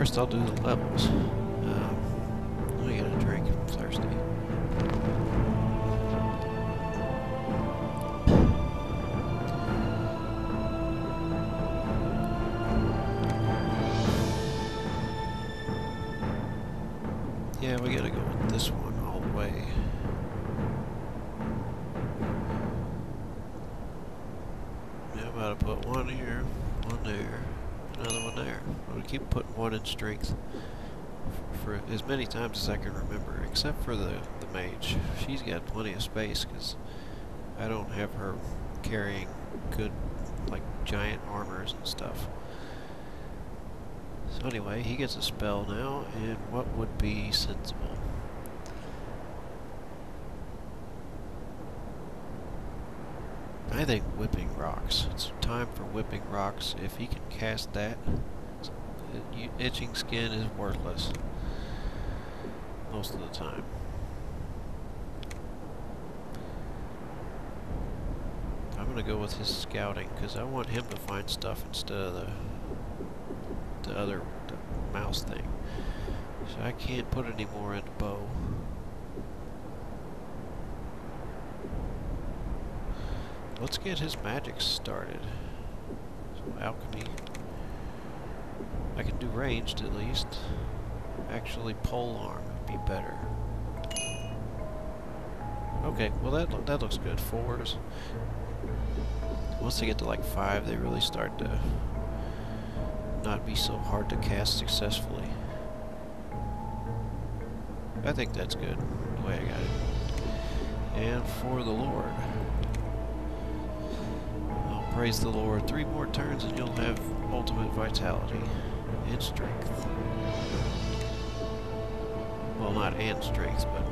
First I'll do the levels. Keep putting one in strength for as many times as I can remember, except for the, the mage. She's got plenty of space because I don't have her carrying good, like, giant armors and stuff. So anyway, he gets a spell now, and what would be sensible? I think whipping rocks. It's time for whipping rocks. If he can cast that, itching skin is worthless most of the time. I'm gonna go with his scouting because I want him to find stuff instead of the the other the mouse thing. So I can't put any more into bow. Let's get his magic started. So alchemy. I can do ranged at least. Actually, pole arm would be better. Okay, well that that looks good. Fours. Once they get to like five, they really start to not be so hard to cast successfully. I think that's good, the way I got it. And for the Lord. I'll praise the Lord. Three more turns and you'll have ultimate vitality and strength. Well, not and strength, but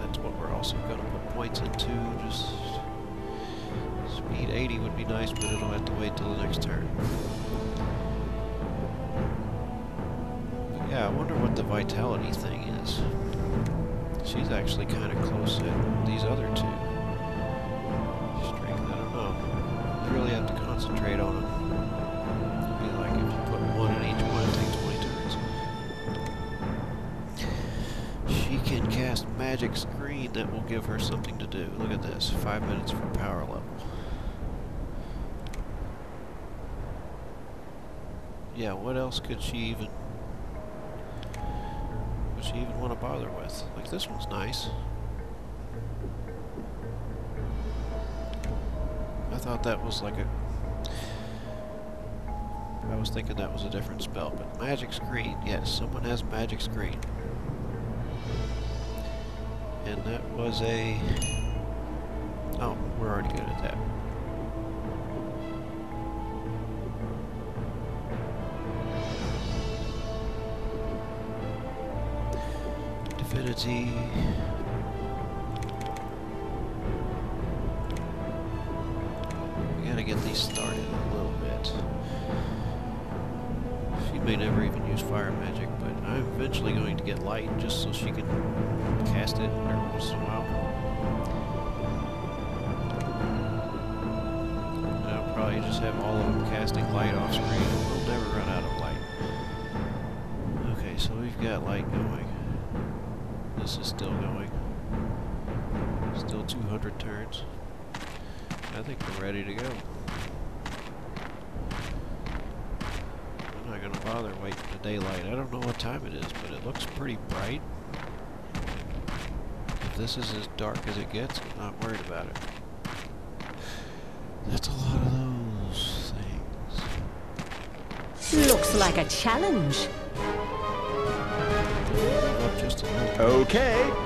that's what we're also going to put points into. Just speed 80 would be nice, but it'll have to wait till the next turn. Yeah, I wonder what the vitality thing is. She's actually kind of close at these other two. Strength, I don't know. You really have to concentrate on them. Cast magic screen that will give her something to do. Look at this, five minutes for power level. Yeah, what else could she even Would she even want to bother with? Like, this one's nice. I thought that was like a... I was thinking that was a different spell, but magic screen, yes, someone has magic screen. And that was a... Oh, we're already good at that. Divinity. We gotta get these started a little bit. She may never even use fire magic, but I'm eventually going to get light just so she can cast it every once in a while. And I'll probably just have all of them casting light off screen we'll never run out of light. Okay, so we've got light going. This is still going. Still 200 turns. I think we're ready to go. I'm bother waiting for daylight. I don't know what time it is, but it looks pretty bright. If this is as dark as it gets, I'm not worried about it. That's a lot of those things. Looks like a challenge. Just. Okay.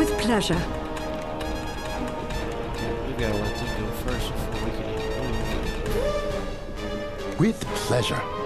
With pleasure. We gotta let them go first before we can even move. With pleasure.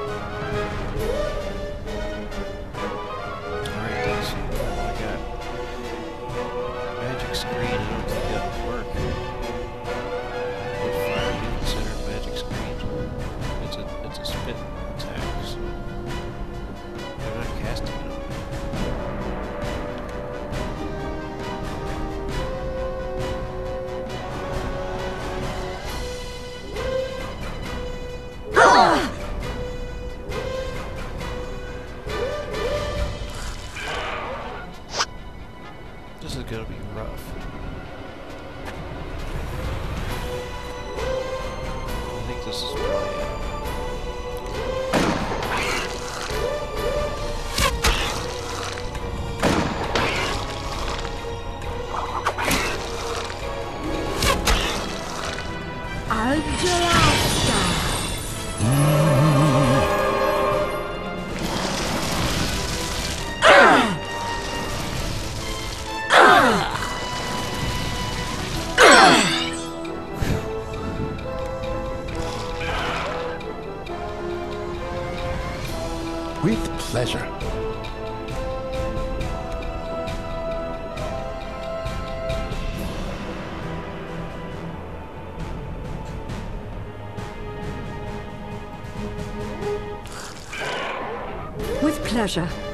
já já.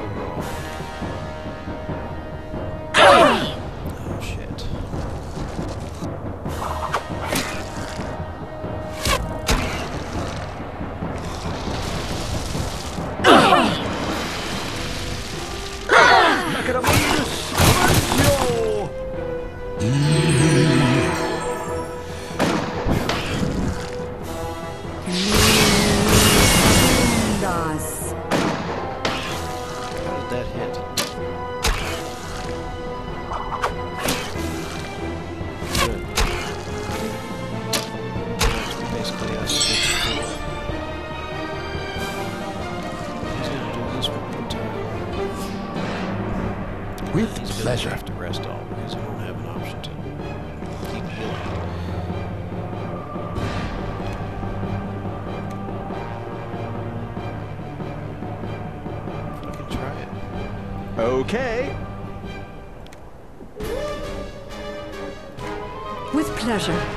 With pleasure. have to rest I don't have an option to keep healing. Can try it. Okay. With pleasure.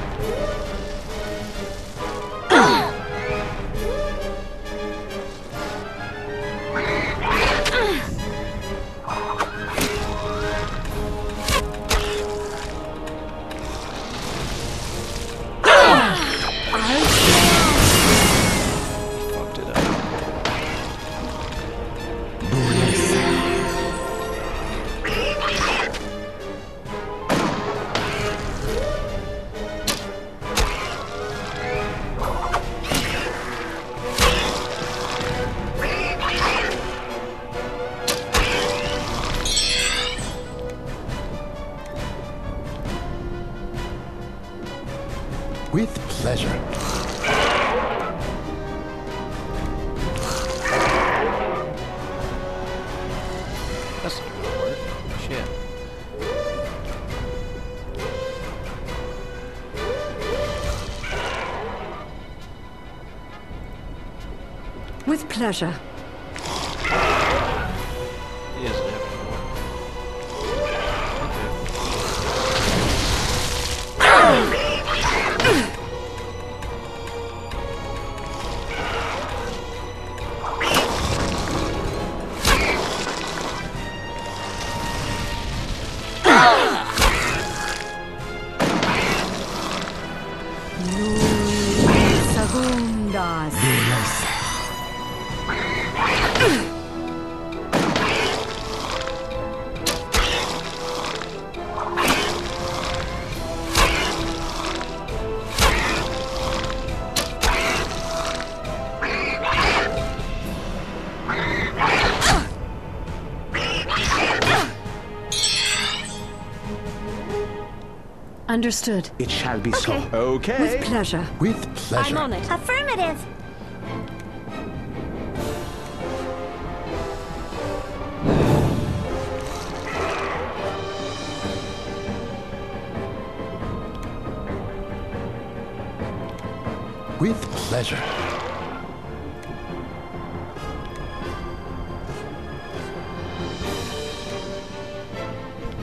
With pleasure. That's not gonna work. Shit. With pleasure. Understood. It shall be okay. so. Okay. With pleasure. With pleasure. I'm on it. Affirmative. With pleasure.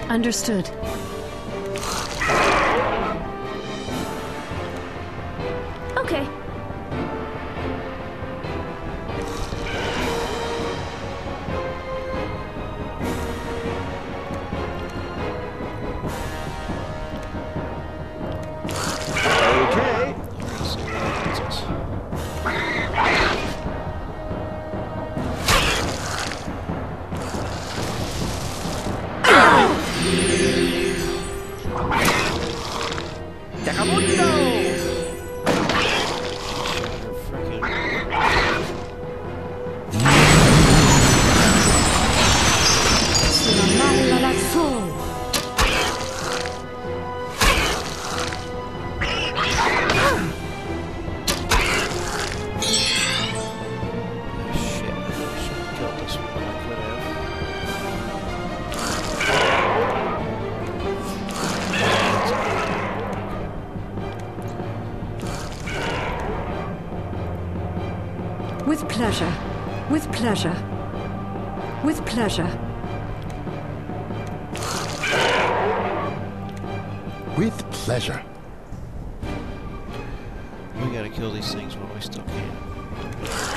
Understood. pleasure. With pleasure. With pleasure. We gotta kill these things while we still can.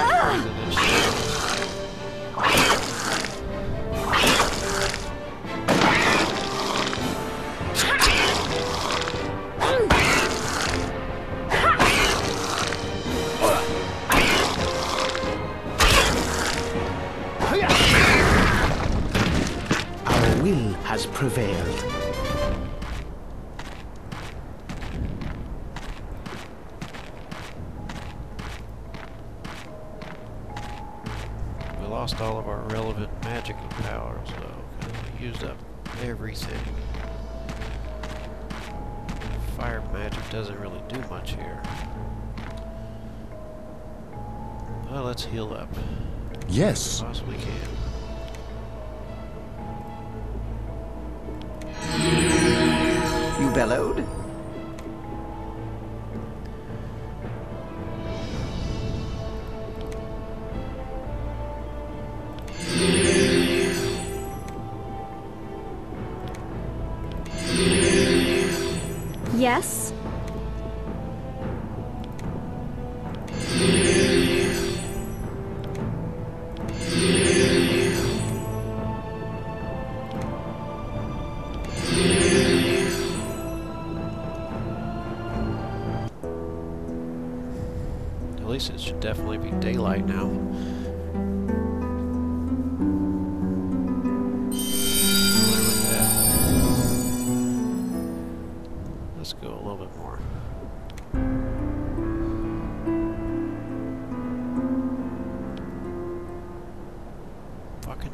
啊！啊 magical powers, though, 'cause we used up everything. Fire magic doesn't really do much here. Well, let's heal up. Yes, Possibly can. you bellowed. Yes?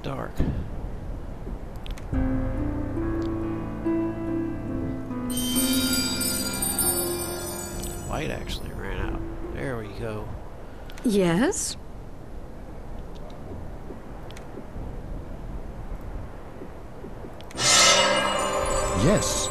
Dark. Light actually ran out. There we go. Yes? Yes, Yes?